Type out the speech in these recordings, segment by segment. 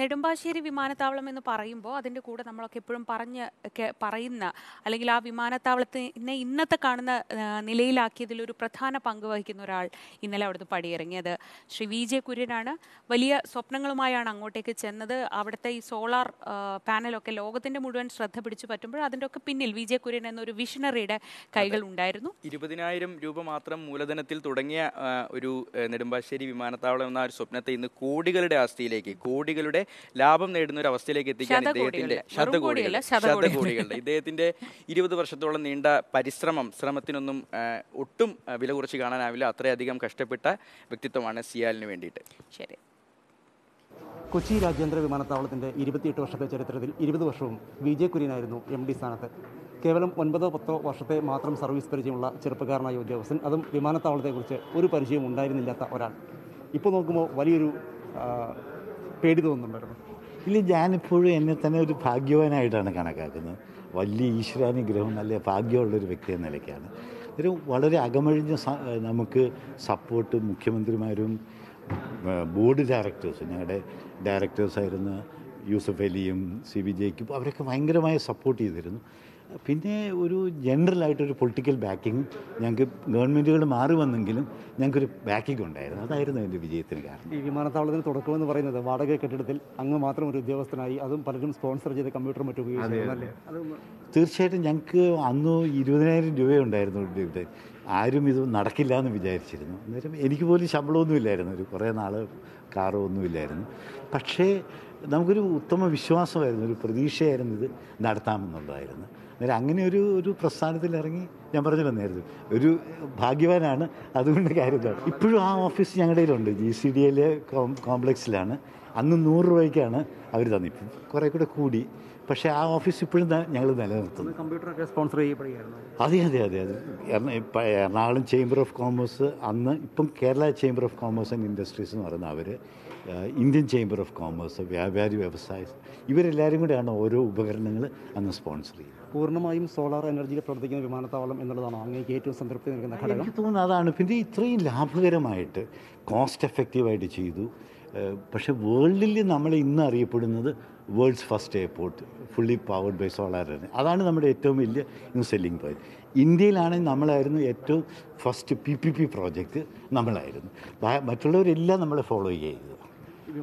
നെടുമ്പാശ്ശേരി വിമാനത്താവളം എന്ന് പറയുമ്പോൾ അതിന്റെ കൂടെ നമ്മളൊക്കെ എപ്പോഴും പറഞ്ഞ് പറയുന്ന അല്ലെങ്കിൽ ആ വിമാനത്താവളത്തിനെ ഇന്നത്തെ കാണുന്ന നിലയിലാക്കിയതിൽ ഒരു പ്രധാന പങ്ക് വഹിക്കുന്ന ഒരാൾ ഇന്നലെ അവിടുന്ന് പടിയിറങ്ങിയത്. ശ്രീ വി ജെ കുര്യനാണ്. വലിയ സ്വപ്നങ്ങളുമായാണ് അങ്ങോട്ടേക്ക് ചെന്നത്. അവിടുത്തെ ഈ സോളാർ പാനലൊക്കെ ലോകത്തിന്റെ മുഴുവൻ ശ്രദ്ധ പിടിച്ചു പറ്റുമ്പോൾ അതിന്റെ ഒക്കെ പിന്നിൽ വി ജെ കുര്യൻ എന്നൊരു വിഷണറിയുടെ കൈകൾ ഉണ്ടായിരുന്നു. ഇരുപതിനായിരം രൂപ മാത്രം മൂലധനത്തിൽ തുടങ്ങിയ ഒരു നെടുമ്പാശ്ശേരി വിമാനത്താവളം എന്ന ഒരു സ്വപ്നത്തെ ഇന്ന് കോടികളുടെ ആസ്തിയിലേക്ക് കോടികളുടെ ലാഭം നേടുന്ന ഒരു അവസ്ഥയിലേക്ക് എത്തിക്കാൻ. ഇദ്ദേഹത്തിന്റെ കോടിയല്ല, ശതകോടികളുടെ. ഇദ്ദേഹത്തിന്റെ ഇരുപത് വർഷത്തോളം നീണ്ട പരിശ്രമം ശ്രമത്തിനൊന്നും ഒട്ടും വില കുറച്ച് കാണാനാവില്ല. അത്രയധികം കഷ്ടപ്പെട്ട വ്യക്തിത്വമാണ് സിയാലിന് വേണ്ടിയിട്ട്. ശരി. കൊച്ചി രാജ്യാന്തര വിമാനത്താവളത്തിന്റെ ഇരുപത്തിയെട്ട് വർഷത്തെ ചരിത്രത്തിൽ ഇരുപത് വർഷവും വി ജെ കുര്യനായിരുന്നു എം ഡി സ്ഥാനത്ത്. കേവലം ഒൻപതോ പത്തോ വർഷത്തെ മാത്രം സർവീസ് പരിചയമുള്ള ചെറുപ്പക്കാരനായ ഉദ്യോഗസ്ഥൻ അതും വിമാനത്താവളത്തെക്കുറിച്ച് ഒരു പരിചയവും ഉണ്ടായിരുന്നില്ലാത്ത ഒരാൾ. ഇപ്പോൾ നോക്കുമ്പോൾ വലിയൊരു പേടി തോന്നുന്നുണ്ടായിരുന്നു. ഇല്ല ഞാനിപ്പോഴും എന്നെ തന്നെ ഒരു ഭാഗ്യവാനായിട്ടാണ് കണക്കാക്കുന്നത്. വലിയ ഈശ്വരാനുഗ്രഹം നല്ല ഭാഗ്യമുള്ളൊരു വ്യക്തി എന്ന നിലയ്ക്കാണ്. ഒരു വളരെ അകമഴിഞ്ഞ നമുക്ക് സപ്പോർട്ട് മുഖ്യമന്ത്രിമാരും ബോർഡ് ഡയറക്ടേഴ്സ് ഞങ്ങളുടെ ഡയറക്ടേഴ്സായിരുന്ന യൂസഫ് അലിയും സി വി ജയ്ക്കും അവരൊക്കെ ഭയങ്കരമായി സപ്പോർട്ട് ചെയ്തിരുന്നു. പിന്നെ ഒരു ജനറലായിട്ടൊരു പൊളിറ്റിക്കൽ ബാക്കിങ് ഞങ്ങൾക്ക് ഗവൺമെന്റുകൾ മാറി വന്നെങ്കിലും ഞങ്ങൾക്കൊരു ബാക്കിങ് ഉണ്ടായിരുന്നു. അതായിരുന്നു എന്റെ വിജയത്തിന് കാരണം. ഈ വിമാനത്താവളത്തിന് തുടക്കമെന്ന് പറയുന്നത് വാടക കെട്ടിടത്തിൽ അങ്ങ് മാത്രം ഒരു ഉദ്യോഗസ്ഥനായി അതും പലരും സ്പോൺസർ ചെയ്ത കമ്പ്യൂട്ടർ മറ്റും ഉപയോഗിച്ചിരുന്നല്ലേ അത് തീർച്ചയായിട്ടും ഞങ്ങൾക്ക് അന്ന് ഇരുപതിനായിരം രൂപയുണ്ടായിരുന്നു ഇവിടെ ആരും ഇത് നടക്കില്ല എന്ന് വിചാരിച്ചിരുന്നു. അന്നേരം എനിക്ക് പോലും ശമ്പളമൊന്നുമില്ലായിരുന്നു ഒരു കുറേ നാൾ കാറോ ഒന്നുമില്ലായിരുന്നു പക്ഷേ നമുക്കൊരു ഉത്തമ വിശ്വാസമായിരുന്നു. ഒരു പ്രതീക്ഷയായിരുന്നു ഇത് നടത്താമെന്നുള്ളതായിരുന്നു. അന്നേരം അങ്ങനെ ഒരു ഒരു പ്രസ്ഥാനത്തിൽ ഇറങ്ങി ഞാൻ പറഞ്ഞു വന്നായിരുന്നു. ഒരു ഭാഗ്യവാനാണ് അതുകൊണ്ട് കാര്യമില്ല. ഇപ്പോഴും ആ ഓഫീസ് ഞങ്ങളുടെ കയ്യിലുണ്ട്. ജി സി ഡി എയിലെ കോംപ്ലക്സിലാണ് അന്ന് നൂറ് രൂപയ്ക്കാണ് അവർ തന്നിപ്പം കുറെ കൂടെ കൂടി. പക്ഷേ ആ ഓഫീസ് ഇപ്പോഴും ഞങ്ങൾ നിലനിർത്തുന്നു. കമ്പ്യൂട്ടറൊക്കെ സ്പോൺസർ ചെയ്യപ്പെടുകയായിരുന്നു. അതെ അതെ അതെ അതെ. എറണാകുളം ചേംബർ ഓഫ് കോമേഴ്സ് അന്ന് ഇപ്പം Kerala chamber of commerce and industries എന്ന് പറയുന്ന അവർ ഇന്ത്യൻ ചേംബർ ഓഫ് കോമേഴ്സ് വ്യാപാരി വ്യവസായ ഇവരെല്ലാവരും കൂടെയാണ് ഓരോ ഉപകരണങ്ങൾ അന്ന് സ്പോൺസർ ചെയ്യുന്നത്. പൂർണമായും സോളാർ എനർജിയിൽ പ്രവർത്തിക്കുന്ന വിമാനത്താവളം എന്നുള്ളതാണ് അങ്ങേക്ക് ഏറ്റവും സംതൃപ്തി നൽകുന്ന ഘടകം. എനിക്ക് തോന്നുന്നു അതാണ്. പിന്നെ ഇത്രയും ലാഭകരമായിട്ട് കോസ്റ്റ് എഫക്റ്റീവായിട്ട് ചെയ്തു. പക്ഷേ വേൾഡിൽ നമ്മൾ ഇന്ന് അറിയപ്പെടുന്നത് world's first airport fully powered by solar അതാണ് നമ്മുടെ ഏറ്റവും വലിയ ഇന്ന് സെല്ലിംഗ് പോയിന്റ്. ഇന്ത്യയിലാണെങ്കിൽ നമ്മളായിരുന്നു ഏറ്റവും first P P P project നമ്മളായിരുന്നു. മറ്റുള്ളവരെല്ലാം നമ്മളെ ഫോളോ ചെയ്തു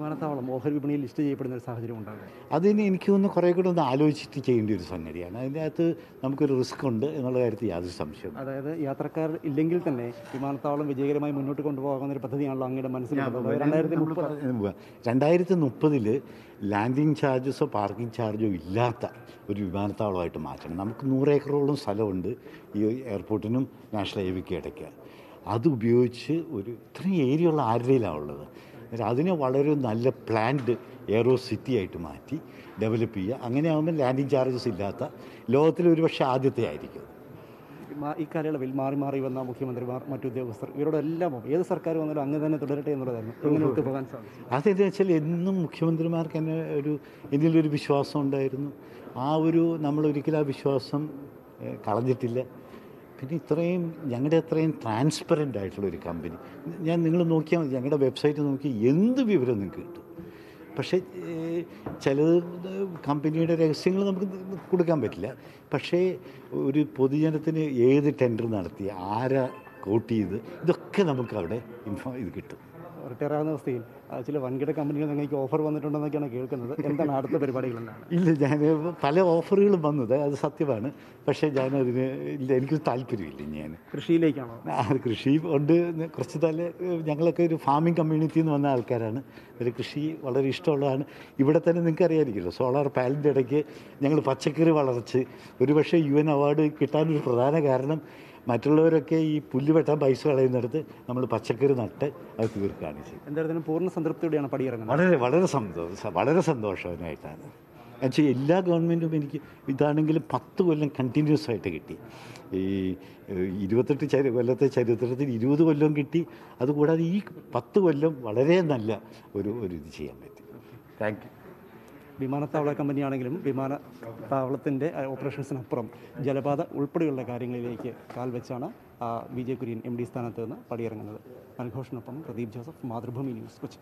വിമാനത്താവളം ഓഹരി വിപണിയിൽ ലിസ്റ്റ് ചെയ്യപ്പെടുന്ന ഒരു സാഹചര്യം ഉണ്ടാകും അതിന് എനിക്ക് ഒന്ന് കുറേ കൂടെ ഒന്ന് ആലോചിച്ചിട്ട് ചെയ്യേണ്ട ഒരു സംഗതിയാണ്. അതിന്റെ അകത്ത് നമുക്കൊരു റിസ്ക് ഉണ്ട് എന്നുള്ള കാര്യത്തിൽ യാതൊരു സംശയം അതായത് യാത്രക്കാർ ഇല്ലെങ്കിൽ തന്നെ വിമാനത്താവളം വിജയകരമായി മുന്നോട്ട് കൊണ്ടുപോകാവുന്ന ഒരു പദ്ധതിയാണല്ലോ അങ്ങയുടെ മനസ്സിൽ രണ്ടായിരത്തി മുപ്പത് രണ്ടായിരത്തി മുപ്പതിൽ ലാൻഡിങ് ചാർജസോ പാർക്കിംഗ് ചാർജോ ഇല്ലാത്ത ഒരു വിമാനത്താവളമായിട്ട് മാറ്റണം. നമുക്ക് നൂറ് ഏക്കറോളം സ്ഥലമുണ്ട് ഈ എയർപോർട്ടിനും നാഷണൽ ഹൈവേക്കും ഇടയ്ക്ക്. അത് ഉപയോഗിച്ച് ഒരു ഇത്രയും ഏരിയ ഉള്ള ആരുടെയിലാണ് ഉള്ളത്? അന്നേരം അതിനെ വളരെ നല്ല പ്ലാൻഡ് എയറോ സിറ്റി ആയിട്ട് മാറ്റി ഡെവലപ്പ് ചെയ്യുക. അങ്ങനെ ആകുമ്പോൾ ലാൻഡിങ് ചാർജസ് ഇല്ലാത്ത ലോകത്തിൽ ഒരുപക്ഷെ ആദ്യത്തെ ആയിരിക്കും. ഈ കാലയളവിൽ മാറി മാറി വന്ന മുഖ്യമന്ത്രിമാർ മറ്റുദ്യോഗസ്ഥർ ഇവരോടെല്ലാം ഏത് സർക്കാർ വന്നാലും അങ്ങ് തന്നെ തുടരട്ടെ എന്നുള്ളതായിരുന്നു. എങ്ങനെ സാധിക്കും അതെന്താ വെച്ചാൽ എന്നും മുഖ്യമന്ത്രിമാർക്ക് തന്നെ ഒരു ഇതിലൊരു വിശ്വാസം ഉണ്ടായിരുന്നു. ആ ഒരു നമ്മളൊരിക്കലും ആ വിശ്വാസം കളഞ്ഞിട്ടില്ല. പിന്നെ ഇത്രയും ഞങ്ങളുടെ അത്രയും ട്രാൻസ്പെറന്റ് ആയിട്ടുള്ള ഒരു കമ്പനി ഞാൻ നിങ്ങൾ നോക്കിയാൽ മതി ഞങ്ങളുടെ വെബ്സൈറ്റ് നോക്കി എന്ത് വിവരം നിങ്ങൾക്ക് കിട്ടും. പക്ഷേ ചില ചിലത് കമ്പനിയുടെ രഹസ്യങ്ങൾ നമുക്ക് കൊടുക്കാൻ പറ്റില്ല. പക്ഷേ ഒരു പൊതുജനത്തിന് ഏത് ടെൻഡർ നടത്തി ആരാ കോട്ട് ചെയ്ത് ഇതൊക്കെ നമുക്ക് അവിടെ ഇൻഫോ ഇത് കിട്ടും. റിട്ടയർ ആകുന്ന അവസ്ഥയിൽ ചില വൻകിട കമ്പനികൾ നിങ്ങൾക്ക് ഓഫർ വന്നിട്ടുണ്ടെന്നൊക്കെയാണ് കേൾക്കുന്നത്. എന്താണ് അടുത്ത പരിപാടികളുണ്ടാണ് ഇല്ല ഞാൻ പല ഓഫറുകളും വന്നത് അത് സത്യമാണ്. പക്ഷേ ഞാനതിന് ഇല്ല എനിക്ക് താല്പര്യമില്ല ഞാൻ കൃഷിയിലേക്കാണ്? ആ കൃഷി ഉണ്ട് കുറച്ച് തല ഞങ്ങളൊക്കെ ഒരു ഫാമിംഗ് കമ്മ്യൂണിറ്റിയിൽ നിന്ന് വന്ന ആൾക്കാരാണ്. ഒരു കൃഷി വളരെ ഇഷ്ടമുള്ളതാണ്. ഇവിടെ തന്നെ നിങ്ങൾക്ക് അറിയാമായിരിക്കുമല്ലോ സോളാർ പാലിന്റെ ഇടയ്ക്ക് ഞങ്ങൾ പച്ചക്കറി വളർച്ച് ഒരുപക്ഷെ യു എൻ അവാർഡ് കിട്ടാനൊരു പ്രധാന കാരണം മറ്റുള്ളവരൊക്കെ ഈ പുല്ല് വെട്ടാൻ പൈസ കളയുന്നിടത്ത് നമ്മൾ പച്ചക്കറി നട്ട് അത് തീർക്കുകയാണ് ചെയ്യുന്നത്. എന്തായാലും പൂർണ സംതൃപ്തിയോടെയാണ് പടിയിറങ്ങുന്നത്? വളരെ വളരെ സന്തോഷം വളരെ സന്തോഷവാനായിട്ടാണ് എന്നുവെച്ചാൽ എല്ലാ ഗവൺമെന്റും എനിക്ക് ഇതാണെങ്കിലും പത്ത് കൊല്ലം കണ്ടിന്യൂസ് ആയിട്ട് കിട്ടി. ഈ ഇരുപത്തെട്ട് ചരി കൊല്ലത്തെ ചരിത്രത്തിൽ ഇരുപത് കൊല്ലം കിട്ടി. അതുകൂടാതെ ഈ പത്ത് കൊല്ലം വളരെ നല്ല ഒരു ഒരു ഇത് ചെയ്യാൻ പറ്റി. Thank you. വിമാനത്താവള കമ്പനിയാണെങ്കിലും വിമാനത്താവളത്തിന്റെ ഓപ്പറേഷൻസിനപ്പുറം ജലപാത ഉൾപ്പെടെയുള്ള കാര്യങ്ങളിലേക്ക് കാൽ വെച്ചാണ് B J Kurian M D സ്ഥാനത്ത് നിന്ന് പടിയിറങ്ങുന്നത്. അൽഘോഷിനൊപ്പം പ്രദീപ് ജോസഫ് മാതൃഭൂമി ന്യൂസ് കൊച്ചി.